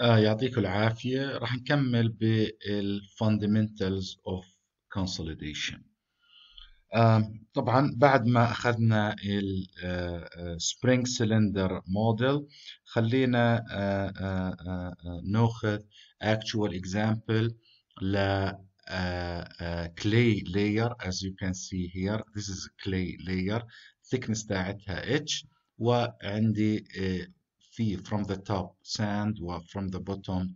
آه يعطيكم العافية راح نكمل بال fundamentals of consolidation آه طبعا بعد ما أخذنا ال آه spring cylinder model خلينا آه آه آه ناخذ actual example ل clay layer as you can see here this is clay layer thickness تاعتها h وعندي في from the top sand و from the bottom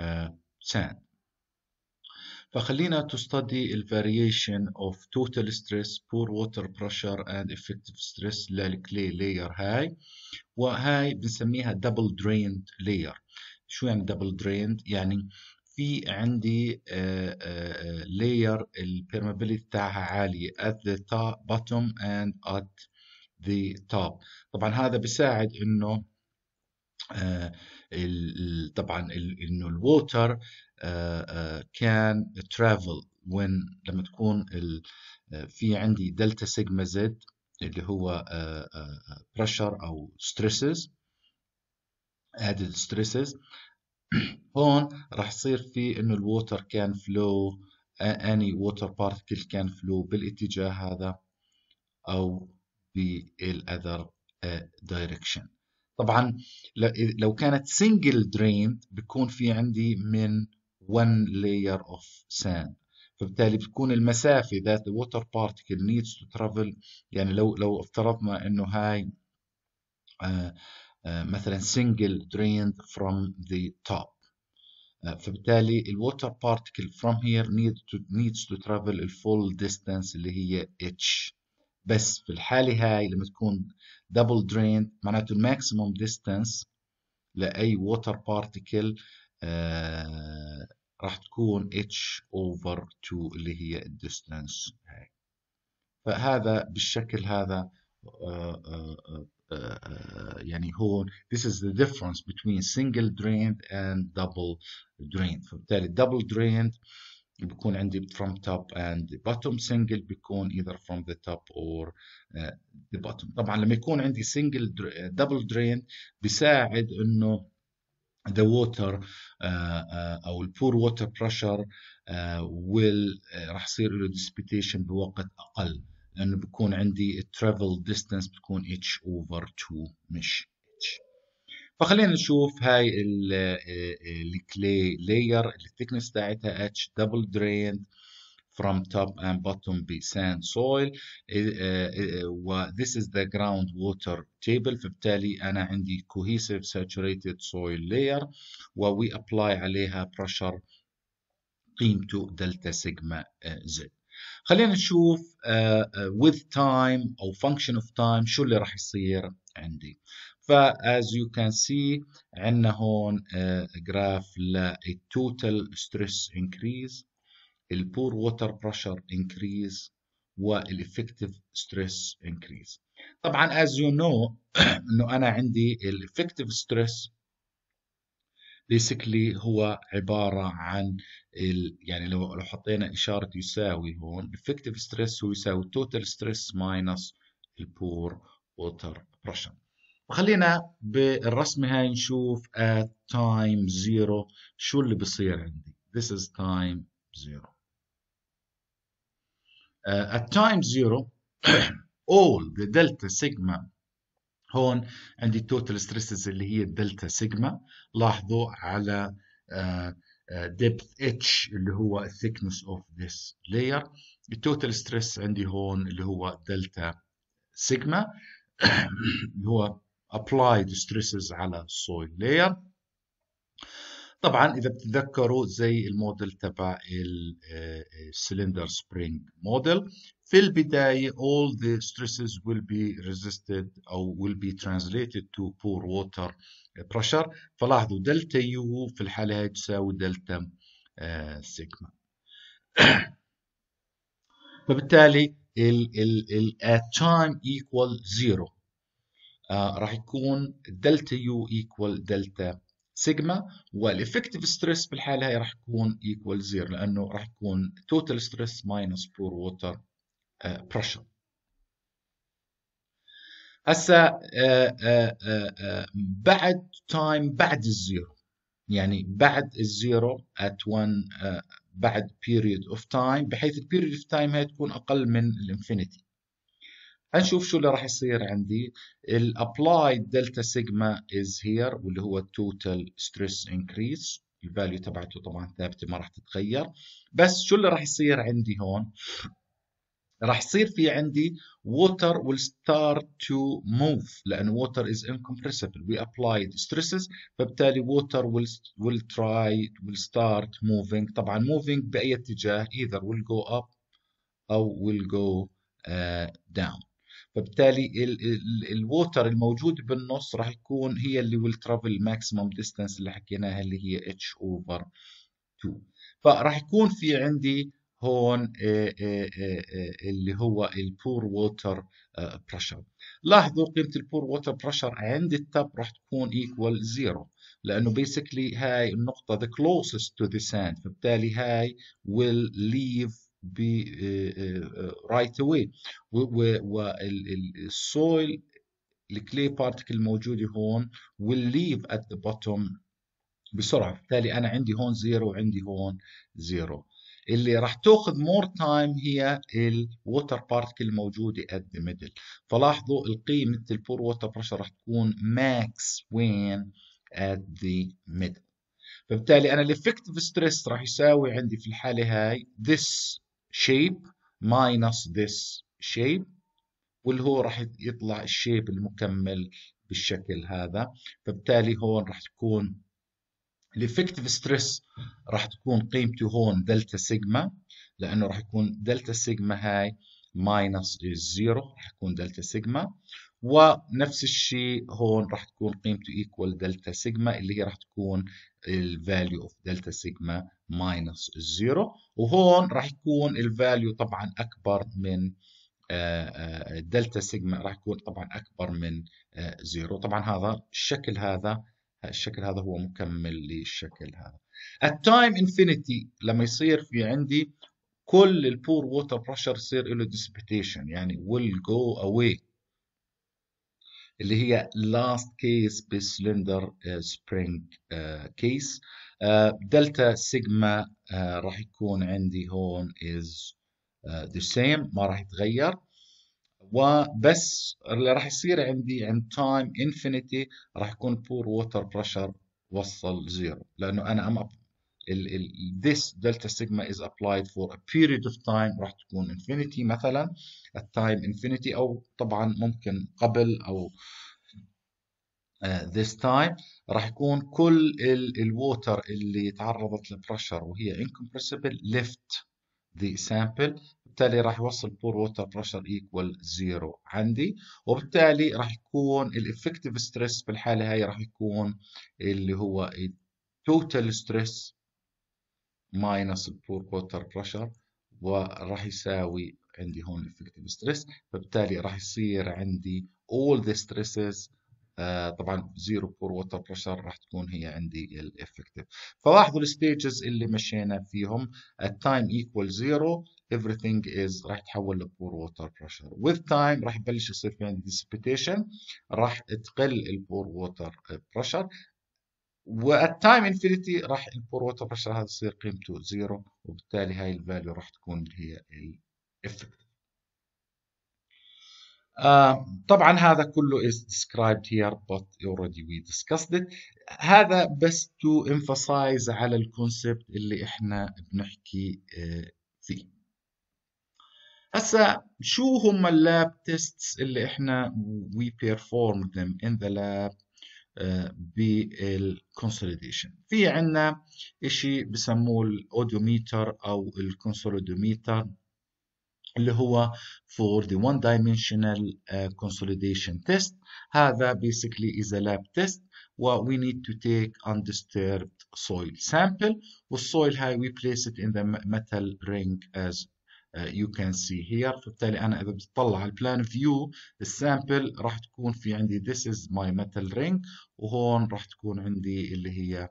uh, sand فخلينا to study the variation of total stress poor water pressure and effective stress للكلي layer هاي وهاي بنسميها double drained layer شو يعني double drained يعني في عندي uh, uh, layer البيرمابيليتي بتاعها عالية at the top, bottom and at the top طبعا هذا بيساعد انه آه طبعا إنه ال water can travel وين لما تكون في عندي delta sigma z اللي هو pressure أو stresses added stresses هون راح يصير في إنه ال water can flow any water particle can flow بالاتجاه هذا أو بال other direction طبعا لو كانت single drained بيكون في عندي من one layer of sand فبالتالي بتكون المسافة that the water particle needs to travel يعني لو لو افترضنا انه هاي آه آه مثلا single drained from the top آه فبالتالي ال water particle from here needs to needs to travel the full distance اللي هي H بس في الحالة هاي لما تكون double drained معناته ال maximum distance لأي water particle آه راح تكون H over 2 اللي هي ال distance هاي فهذا بالشكل هذا آه آه آه يعني هون this is the difference between single drained and double drained فبالتالي double drained بيكون عندي from top and bottom single بيكون either from the top or uh, the bottom طبعا لما يكون عندي single double drain بيساعد انه the water uh, uh, أو poor water pressure uh, will uh, راح يصير له dissipation بوقت أقل لأنه بيكون عندي travel distance بتكون h over 2 مش فخلينا نشوف هاي ال clay layer ال thickness تاعتها H double drained from top and bottom ب sand soil و this is the groundwater table فبالتالي أنا عندي cohesive saturated soil layer و we apply عليها pressure قيمته delta sigma z خلينا نشوف uh, uh, with time أو function of time شو اللي راح يصير عندي ف as you can see عندنا هون graph لل total stress increase ال pore water pressure increase والeffective stress increase طبعا as you know انه أنا عندي الeffective stress basically هو عبارة عن ال يعني لو لو حطينا إشارة يساوي هون effective stress هو يساوي total stress minus ال pore water pressure خلينا بالرسمة هاي نشوف at time zero. شو اللي بصير عندي؟ This is time zero. Uh, at time zero all the delta sigma هون عندي total stresses اللي هي ال delta sigma لاحظوا على uh, uh, depth h اللي هو thickness of this layer. ال total stress عندي هون اللي هو delta sigma اللي هو applied stresses على ال soil layer. طبعا إذا بتتذكروا زي الموديل تبع ال cylinder spring model في البداية all the stresses will be resisted أو will be translated to pore water pressure. فلاحظوا delta u في الحالة هاي تساوي دلتا سيجما فبالتالي ال ال ال at time equal zero. آه راح يكون delta u equal delta sigma وال effective stress بالحالة هاي راح يكون equal zero لأنه راح يكون total stress minus pore water pressure هسا بعد time بعد ال zero يعني بعد ال zero at one uh, بعد period of time بحيث ال period of time هي تكون أقل من ال infinity. هنشوف شو اللي راح يصير عندي. ال applied delta sigma is here واللي هو ال total stress increase ال value تبعته طبعا ثابتة ما راح تتغير. بس شو اللي راح يصير عندي هون؟ راح يصير في عندي water will start to move لأن water is incompressible. We applied stresses فبالتالي water will, will try will start moving. طبعا moving بأي اتجاه either will go up أو will go uh, down. فبالتالي ال water الموجود بالنص راح يكون هي اللي will travel maximum distance اللي حكيناها اللي هي h over 2 فراح يكون في عندي هون آه، آه، آه، اللي هو ال pore water pressure لاحظوا قيمة ال pore water pressure عند ال top راح تكون equal zero لأنه basically هاي النقطة the closest to the sand. فبالتالي هاي will leave right away. وال soil الكلي particle الموجودة هون leave at the bottom بسرعة. بالتالي أنا عندي هون zero وعندي هون zero اللي راح تأخذ more time هي ال water particle الموجوده at the middle فلاحظوا القيمة ال pore water pressure راح تكون max وين at the middle فبالتالي أنا ال effective stress راح يساوي عندي في الحالة هاي this shape minus this shape. واللي هو راح يطلع ال shape المكمل بالشكل هذا. فبالتالي هون راح تكون ال effective stress راح تكون قيمته هون delta sigma لأنه راح يكون delta sigma هاي minus ال zero راح يكون delta sigma. ونفس الشيء هون راح تكون قيمته equal delta sigma اللي هي راح تكون ال value of delta sigma minus ال zero وهون راح يكون ال value طبعا أكبر من delta sigma راح يكون طبعا أكبر من zero طبعا هذا الشكل هذا الشكل هذا هو مكمل للشكل هذا. ال time infinity لما يصير في عندي كل ال pore water pressure يصير له dissipation يعني will go away. اللي هي last case ب cylinder spring case delta sigma راح يكون عندي هون is uh, the same ما راح يتغير. وبس اللي راح يصير عندي عند time infinity راح يكون pore water pressure وصل zero لأنه أنا ال ال this delta sigma is applied for a period of time راح تكون infinity مثلا ال time infinity أو طبعا ممكن قبل أو uh, this time راح يكون كل ال water اللي تعرضت لل pressure وهي incompressible left the sample بالتالي راح يوصل pore water pressure equal zero عندي. وبالتالي راح يكون ال effective stress في الحاله هاي راح يكون اللي هو ال total stress minus ال pore water pressure وراح يساوي عندي هون ال effective stress فبالتالي راح يصير عندي all the stresses آه طبعا zero pore water pressure راح تكون هي عندي ال effective فلاحظوا ال stages اللي مشينا فيهم ال time equal zero everything is راح يتحول ل pore water pressure with time راح يبلش يصير في عندي dissipation راح تقل ال pore water pressure وال time infinity راح ال pore water pressure هذا يصير قيمته zero وبالتالي هاي ال value راح تكون هي ال effective Uh, طبعا هذا كله is described here but already we discussed it. هذا بس to emphasize على ال concept اللي إحنا بنحكي uh, فيه. هسا شو هم ال lab tests اللي إحنا we perform them in the lab بال consolidation في عندنا اشي بسموه ال oedometer أو ال consolidometer اللي هو for the one dimensional uh, consolidation test هذا basically is a lab test و we need to take undisturbed soil sample وال soil هاي we place it in the metal ring as uh, you can see here. فبالتالي أنا إذا بتطلع على ال plan view ال sample راح تكون في عندي this is my metal ring وهون راح تكون عندي اللي هي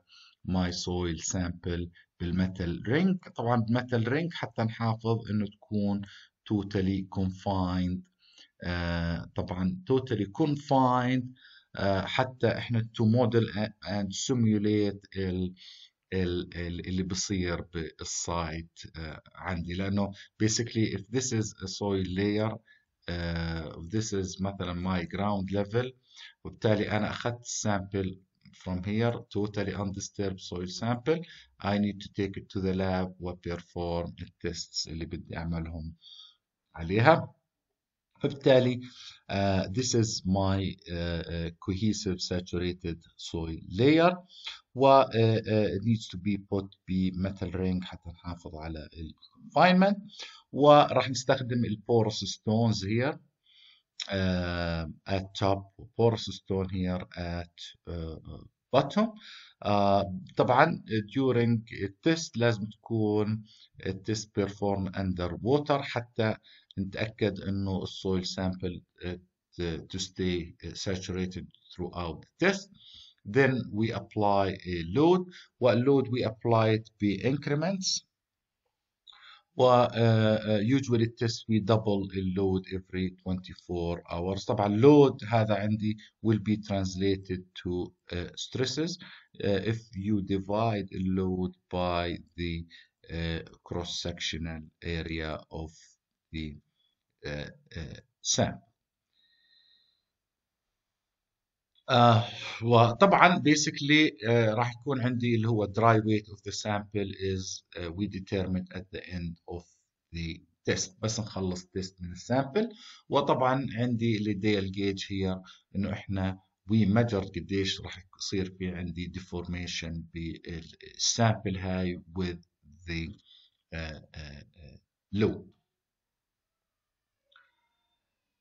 my soil sample بال metal ring طبعا بال metal ring حتى نحافظ إنه تكون totally confined. Uh, طبعا totally confined. حتى إحنا to model and simulate ال اللي بصير بالسايت عندي لأنه basically if this is a soil layer uh, this is مثلا my ground level وبالتالي أنا اخذت sample from here totally undisturbed soil sample I need to take it to the lab وperform التستس اللي بدي اعملهم عليها فبالتالي uh, this is my uh, uh, cohesive saturated soil layer و uh, uh, needs to be put بmetal ring حتى نحافظ على الconfinement وراح نستخدم البورس stones here uh, at top porous stone here at uh, bottom uh, طبعا during التست لازم تكون التست perform under water حتى نتأكد انه السويل sample to stay saturated throughout the test then we apply a load والload we apply it ب increments و usually التست we double اللود every 24 hours طبعا load هذا عندي will be translated to uh, stresses uh, if you divide the load by the uh, cross sectional area of the sample Uh, وطبعا uh, راح يكون عندي اللي هو dry weight of the sample is uh, we determined at the end of the test بس نخلص تيست من السامبل وطبعا عندي اللي ديل جيج هي انه إحنا we measure قديش راح يصير في عندي deformation بال sample هاي with the uh, uh, load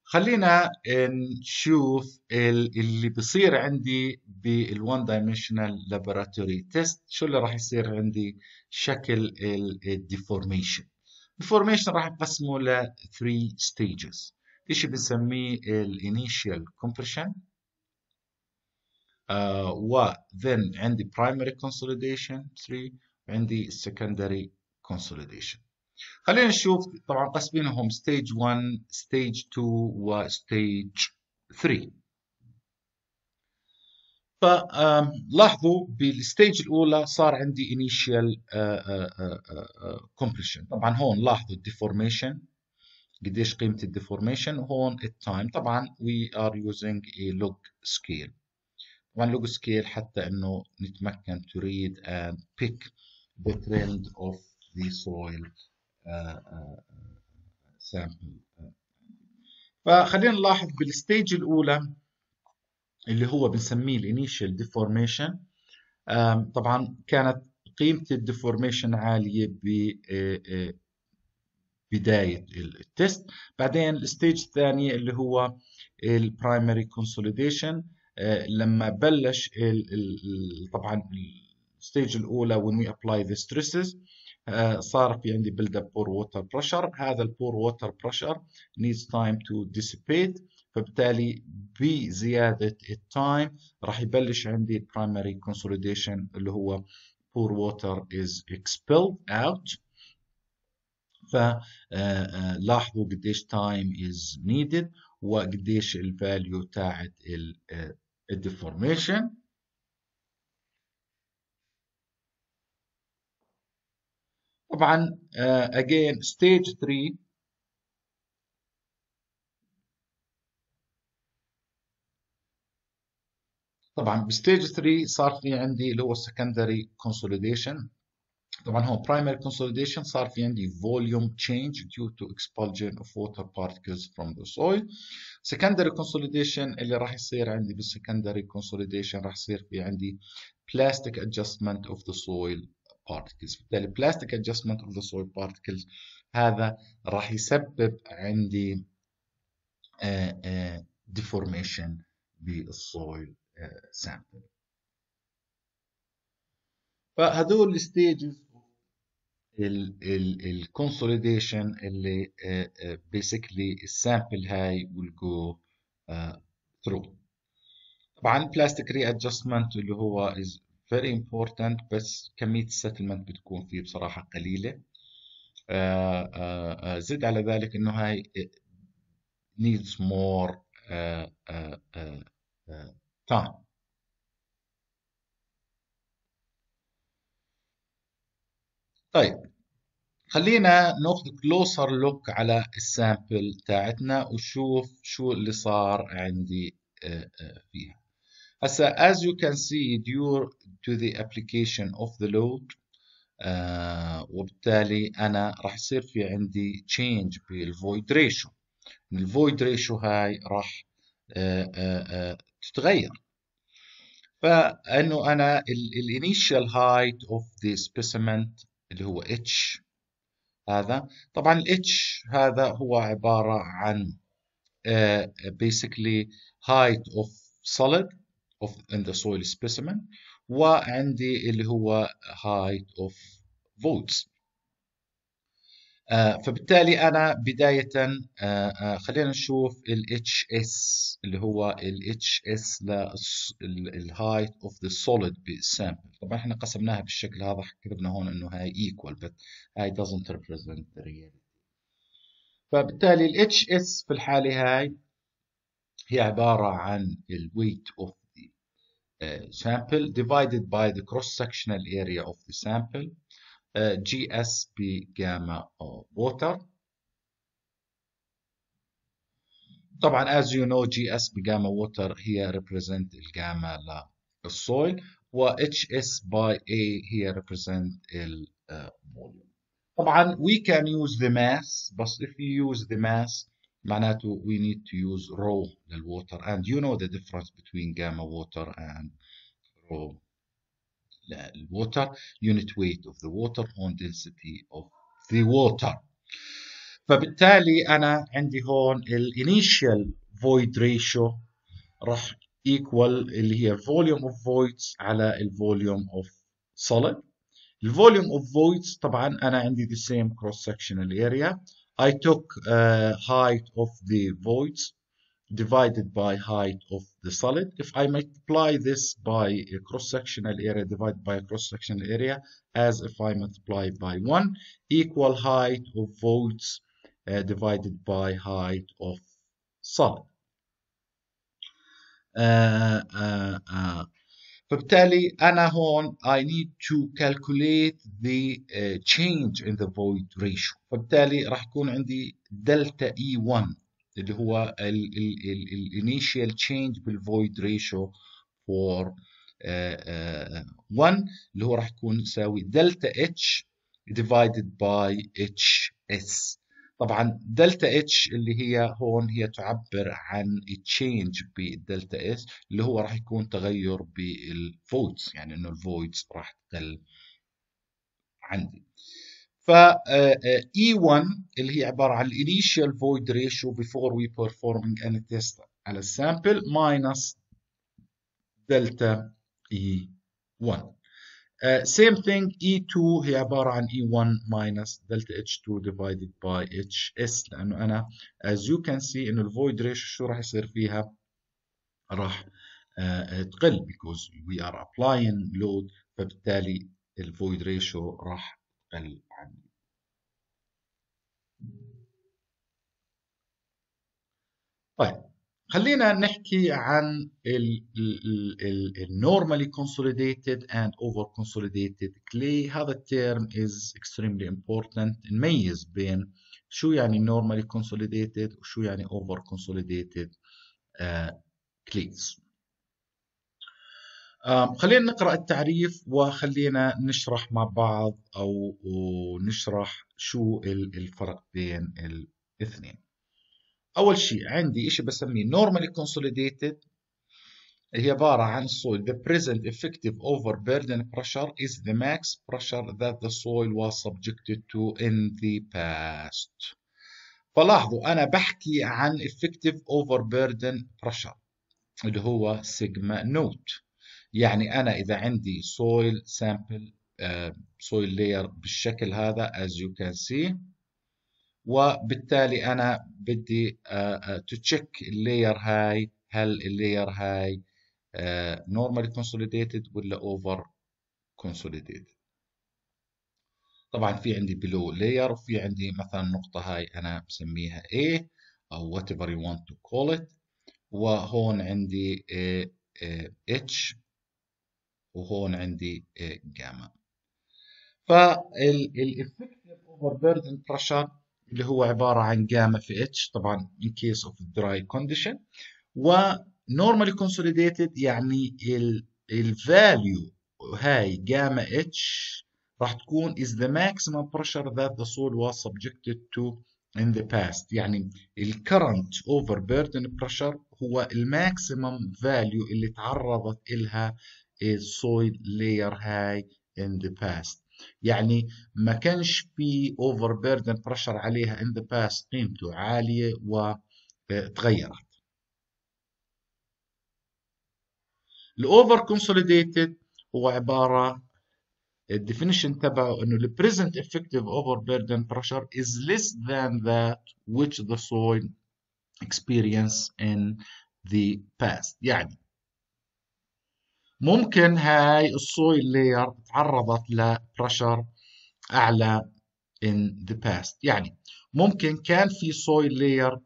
خلينا نشوف اللي بصير عندي بال one dimensional laboratory test شو اللي راح يصير عندي؟ شكل ال deformation ال deformation راح نقسمه ل 3 stages. إيش بنسميه ال initial compression و then عندي primary consolidation 3 وعندي secondary consolidation. خلينا نشوف طبعا قسمينهم stage 1 stage 2 و stage 3 فلاحظوا بال stage الأولى صار عندي initial compression طبعا هون لاحظوا ال deformation قديش قيمة ال deformation وهون ال time طبعا we are using a log scale. طبعا log scale حتى إنه نتمكن to read and pick the trend of the soil. sample فخلينا نلاحظ بال stage الأولى اللي هو بنسميه ال initial deformation طبعا كانت قيمة ال deformation عالية ب بداية ال test بعدين ال stage الثانية اللي هو ال primary consolidation لما بلش ال ال طبعا ال stage الأولى when we apply the stresses. آه، صار في عندي build up pore water pressure هذا ال pore water pressure needs time to dissipate فبالتالي بزياده التايم راح يبلش عندي ال primary consolidation اللي هو pore water is expelled out فلاحظوا قديش time is needed وقديش ال value تاعت ال deformation ال آه، ال طبعا uh, again stage 3 طبعا بستيج 3 صار في عندي اللي هو secondary consolidation طبعا هو primary consolidation صار في عندي volume change due to expulsion of water particles from the soil secondary consolidation اللي راح يصير عندي بالsecondary consolidation راح يصير في عندي plastic adjustment of the soil Particles بالتالي plastic adjustment of the soil particles هذا راح يسبب عندي uh, uh, deformation بال soil uh, sample فهذول ال stages ال consolidation اللي basically ال sample هاي will go uh, through طبعا plastic readjustment اللي هو is very important بس كمية ال settlement بتكون فيه بصراحة قليلة. uh, uh, زد على ذلك إنه هاي needs more تمام طيب خلينا ناخذ closer look على ال sample تاعتنا وشوف شو اللي صار عندي آه، آه، فيها. هسا as you can see due to the application of the load آه وبالتالي أنا راح يصير في عندي change بال void ratio. ال void ratio هاي راح آه آه آه تتغير. فإنه أنا ال initial height of the specimen اللي هو H هذا. طبعا ال H هذا هو عبارة عن basically height of solid. Of in the soil specimen وعندي اللي هو height of voids آه فبالتالي أنا بداية آه آه خلينا نشوف ال HS اللي هو ال HS لل height of the solid sample طبعا إحنا قسمناها بالشكل هذا كتبنا هون إنه هاي equal but هاي doesn't represent the reality. فبالتالي ال HS في الحالة هاي هي عبارة عن ال weight of the sample divided by the cross sectional area of the sample جي اس بجاما ووتر طبعا as you know جي اس بجاما ووتر هي represent الجاما للسويل و اتش اس باي اي هي represent الفوليوم طبعا we can use the mass بس if you use the mass معناته we need to use rho للwater and you know the difference between gamma water and rho water unit weight of the water on density of the water فبالتالي أنا عندي هون ال initial void ratio راح equal اللي هي volume of voids على ال volume of solid ال volume of voids طبعا أنا عندي the same cross sectional area I took uh, height of the voids divided by height of the solid. If I multiply this by a cross-sectional area divided by cross-sectional area, as if I multiply by 1, equal height of voids uh, divided by height of solid. Uh, uh, uh. فبالتالي أنا هون I need to calculate the uh, change in the void ratio. فبالتالي راح يكون عندي delta E1 اللي هو ال initial change بال void ratio for 1 اللي هو راح يكون يساوي delta H divided by HS طبعا delta H اللي هي هون هي تعبر عن ال change بال delta S اللي هو راح يكون تغير بال voids يعني إنه ال voids راح تقل عندي. ف E1 اللي هي عبارة عن initial void ratio before we performing any test على ال sample minus delta E1 uh, same thing E2 هي عبارة عن E1 minus delta H2 divided by HS لأنه أنا as you can see إنه الvoid ratio شو راح يصير فيها راح uh, تقل because we are applying load فبالتالي الvoid ratio راح تقل عندي طيب خلينا نحكي عن ال normally consolidated and over consolidated clay هذا الترم is extremely important نميز بين شو يعني normally consolidated وشو يعني over consolidated uh, clays خلينا نقرأ التعريف وخلينا نشرح مع بعض أو نشرح شو الفرق بين الاثنين أول شيء عندي شيء بسميه normally consolidated هي عبارة عن soil the present effective overburden pressure is the max pressure that the soil was subjected to in the past فلاحظوا أنا بحكي عن effective overburden pressure اللي هو sigma note يعني أنا إذا عندي soil sample uh, soil layer بالشكل هذا as you can see وبالتالي أنا بدي check ال layer هاي هل ال layer هاي normally consolidated ولا over consolidated. طبعا في عندي below layer وفي عندي مثلا النقطة هاي أنا بسميها A أو whatever you want to call it. وهون عندي H وهون عندي gamma فال effective overburden pressure اللي هو عباره عن جاما في اتش طبعا in case of dry condition و normally consolidated يعني ال value هاي gamma H راح تكون is the maximum pressure that the soil was subjected to in the past يعني ال current over burden pressure هو ال maximum value اللي تعرضت إلها ال soil layer هاي in the past يعني ما كانش في over burden pressure عليها in the past قيمته عالية وتغيرت ال over consolidated هو عباره ال definition تبعه انه the present effective overburden pressure is less than that which the soil experience in the past يعني ممكن هاي ال soil layer تعرضت ل pressure أعلى in the past. يعني ممكن كان في soil layer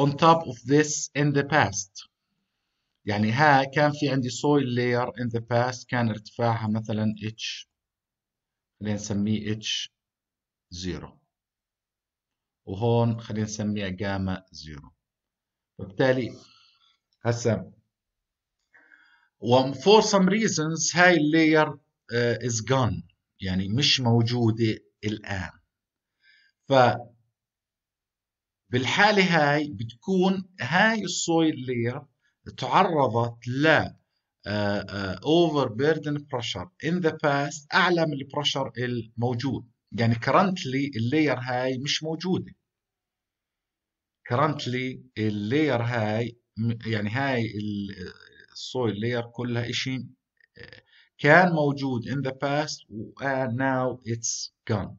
on top of this in the past. يعني ها كان في عندي soil layer in the past كان ارتفاعها مثلا h خلينا نسميه h 0 وهون خلينا نسميها جاما 0 وبالتالي هسا و for some reasons هاي اللاير is gone. يعني مش موجودة الآن. ف بالحالة هاي بتكون هاي ال soil layer تعرضت ل overburden pressure in the past أعلى من ال pressure الموجود. يعني currently ال layer هاي مش موجودة. currently ال layer هاي يعني هاي ال soil layer كلها شيء كان موجود in the past and now it's gone.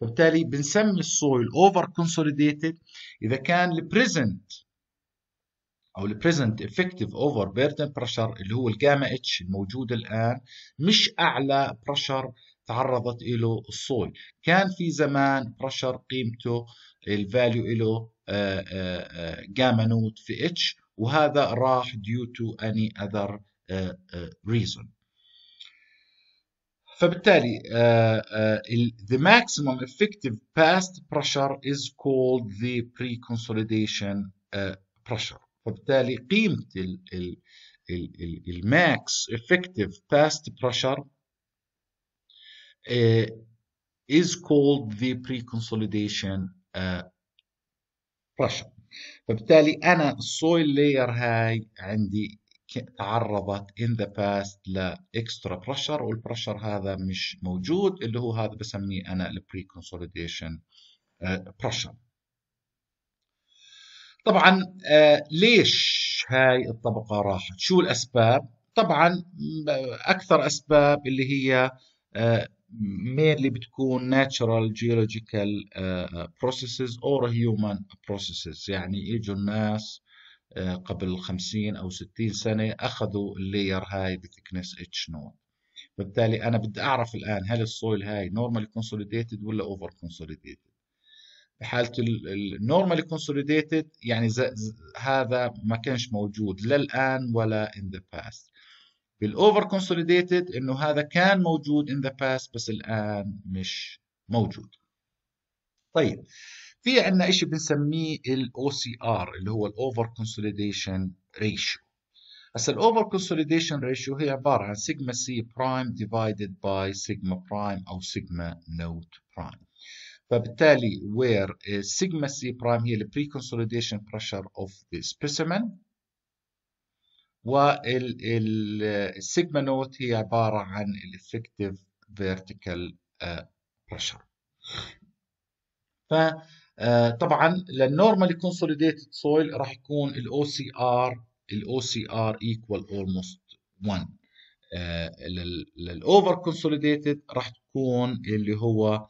فبالتالي بنسمي ال soil over consolidated. إذا كان ال present أو ال present effective overburden pressure اللي هو الجاما اتش الموجود الآن مش أعلى pressure تعرضت له ال soil كان في زمان pressure قيمته ال value له gamma note في اتش وهذا راح due to any other uh, uh, reason فبالتالي uh, uh, the maximum effective past pressure is called the pre-consolidation uh, pressure فبالتالي قيمة الماكس effective past pressure uh, is called the pre-consolidation uh, pressure فبالتالي أنا ال soil layer هاي عندي تعرضت in the past ل extra pressure وال pressure هذا مش موجود اللي هو هذا بسميه أنا ال preconsolidation pressure طبعا آه ليش هاي الطبقة راحت؟ شو الأسباب؟ طبعا أكثر أسباب اللي هي آه mainly بتكون natural geological uh, processes or human processes. يعني اجوا الناس uh, قبل 50 أو 60 سنة أخذوا ال layer هاي ب thickness H note بالتالي أنا بدي أعرف الآن هل ال soil هاي normally consolidated ولا over consolidated بحاله ال normally consolidated يعني ز... ز... هذا ما كانش موجود لا الان ولا in the past. بال over consolidated إنه هذا كان موجود in the past بس الآن مش موجود. طيب في عندنا شيء بنسميه ال OCR اللي هو ال over consolidation ratio هسا ال over consolidation ratio هي عبارة عن sigma C prime divided by sigma prime أو sigma note prime فبالتالي where sigma C prime هي ال preconsolidation pressure of the specimen. وال sigma note هي عبارة عن ال effective vertical pressure فطبعا لل normally consolidated soil راح يكون ال OCR ال OCR equal almost 1 لل over consolidated راح تكون اللي هو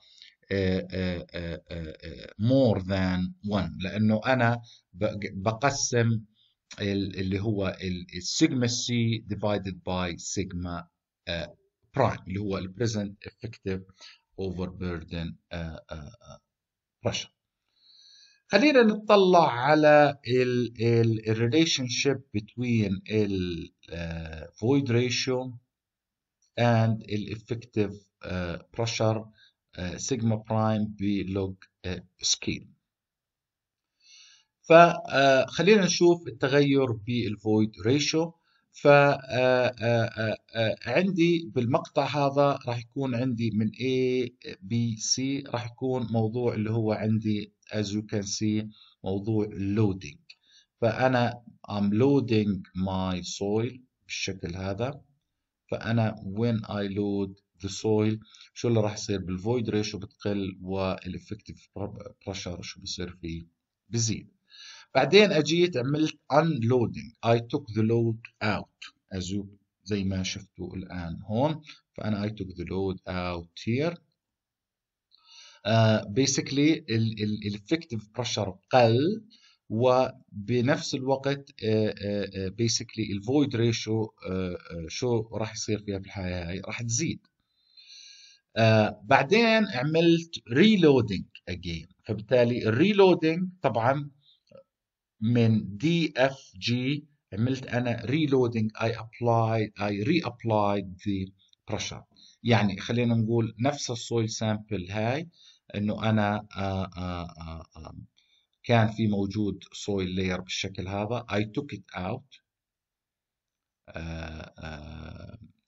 more than 1 لأنه أنا بقسم اللي هو ال sigma c divided by sigma prime اللي هو ال present effective overburden pressure خلينا نطلع على ال relationship between ال void ratio and ال effective uh, pressure uh, sigma prime ب log scale فخلينا نشوف التغير بال void ratio. فعندي بالمقطع هذا راح يكون عندي من A B C راح يكون موضوع اللي هو عندي as you can see موضوع loading. فأنا I'm loading my soil بالشكل هذا. فأنا when I load the soil شو اللي راح يصير بال void ratio بتقل وال effective pressure شو بصير فيه بزيد. بعدين اجيت عملت unloading. I took the load out. as you زي ما شفتوا الآن هون. فأنا I took the load out here. uh, basically ال effective pressure قل وبنفس الوقت uh, uh, basically ال void ratio شو راح يصير فيها بالحالة هاي؟ راح تزيد. بعدين عملت reloading again. فبالتالي ال reloading طبعا من D F G عملت أنا reloading. I applied. I reapplied the pressure. يعني خلينا نقول نفس ال soil sample هاي إنه أنا آآ آآ آآ كان في موجود soil layer بالشكل هذا. I took it out.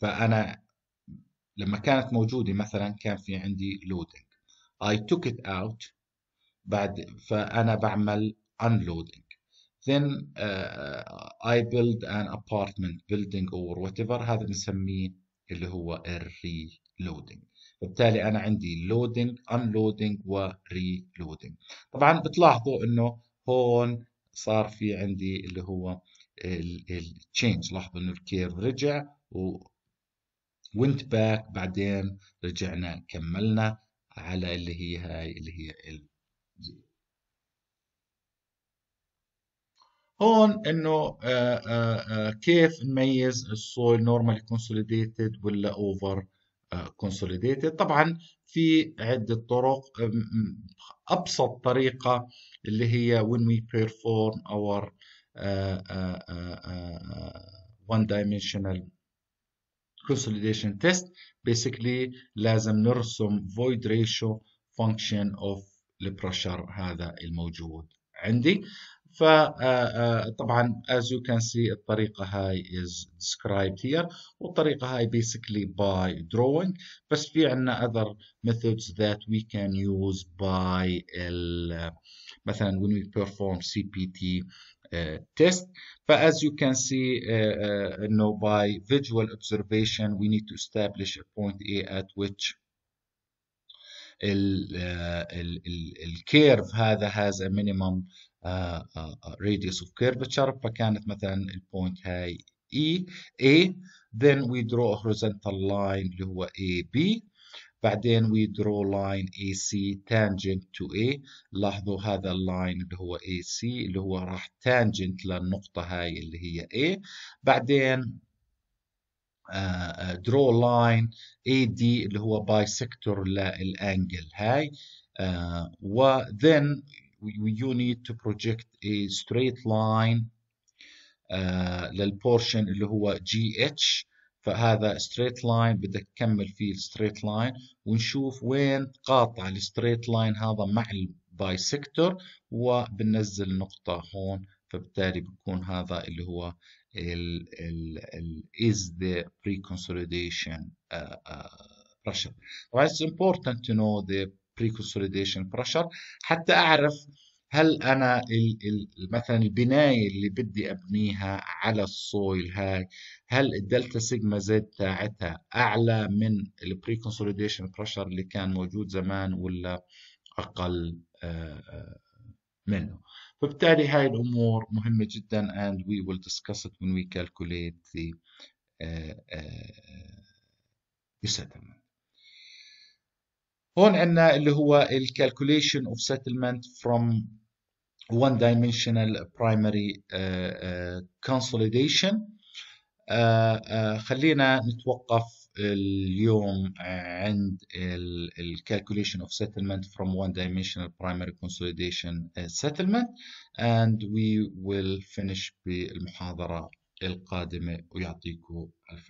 فأنا لما كانت موجودة مثلا كان في عندي loading. I took it out. بعد فأنا بعمل unloading. Then uh, I build an apartment building or whatever. هذا بنسميه اللي هو الريلودينج بالتالي أنا عندي loading unloading و reloading. طبعا بتلاحظوا إنه هون صار في عندي اللي هو ال change لاحظوا إنه ال curve رجع و went back. بعدين رجعنا كملنا على اللي هي هاي اللي هي ال هون إنه كيف نميز ال soil normally consolidated ولا over consolidated طبعا في عدة طرق أبسط طريقة اللي هي when we perform our one dimensional consolidation test. Basically لازم نرسم void ratio function of البريشر هذا الموجود عندي. فطبعا as you can see الطريقة هاي is described here والطريقة هاي basically by drawing بس في عنا other methods that we can use by ال, مثلا when we perform CPT uh, test as you can see uh, uh, no, by visual observation we need to establish a point A at which الكيرف هذا has a minimum radius of curvature فكانت مثلا البوينت هاي E A then we draw a horizontal line اللي هو AB بعدين we draw line AC tangent to A لاحظوا هذا اللاين اللي هو AC اللي هو راح tangent للنقطة هاي اللي هي A بعدين uh, draw line AD اللي هو bisector للانجل هاي uh, و then you need to project a straight line uh, لل portion اللي هو GH فهذا straight line بدك تكمل فيه ال straight line ونشوف وين قاطع ال straight line هذا مع ال bisector وبننزل نقطة هون فبالتالي بكون هذا اللي هو ال ال ال is the pre-consolidation uh, uh, pressure. Well, it's important to know the pre-consolidation pressure حتى أعرف هل أنا مثلا البناية اللي بدي أبنيها على ال soil هاي هل ال delta sigma z تاعتها أعلى من ال pre-consolidation pressure اللي كان موجود زمان ولا أقل منه فبالتالي هاي الأمور مهمة جدا and we will discuss it when we calculate the uh, uh, settlement هون عندنا اللي هو ال calculation of settlement from one dimensional primary uh, uh, consolidation خلينا نتوقف اليوم عند ال calculation of settlement from one dimensional primary consolidation settlement and we will finish بالمحاضرة القادمة ويعطيكم الف